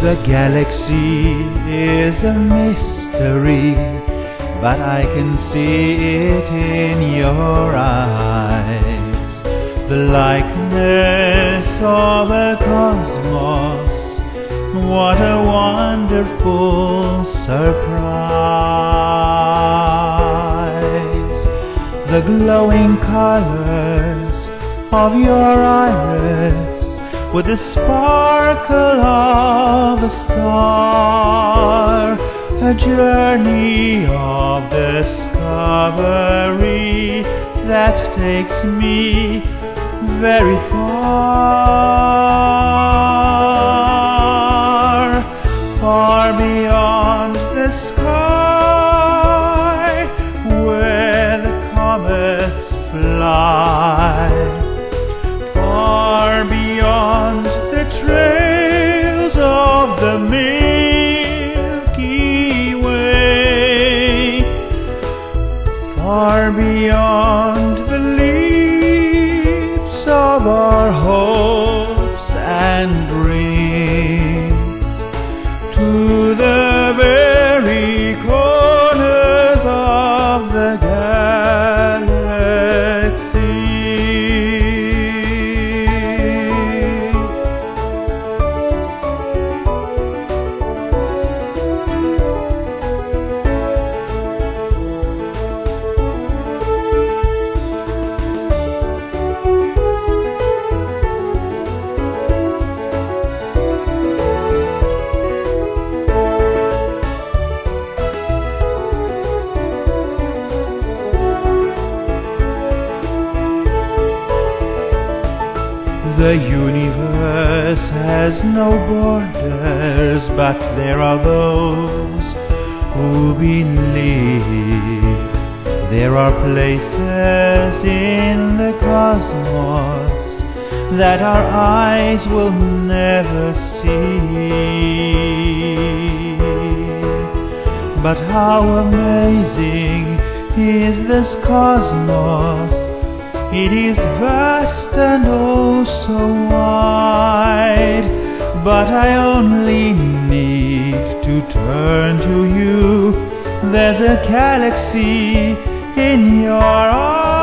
The galaxy is a mystery, but I can see it in your eyes. The likeness of a cosmos, what a wonderful surprise. The glowing colors of your iris with the sparkle of a star, a journey of discovery that takes me very far, far beyond The universe has no borders, but there are those who believe there are places in the cosmos that our eyes will never see. But how amazing is this cosmos! It is vast and oh so wide, but I only need to turn to you. There's a galaxy in your eyes,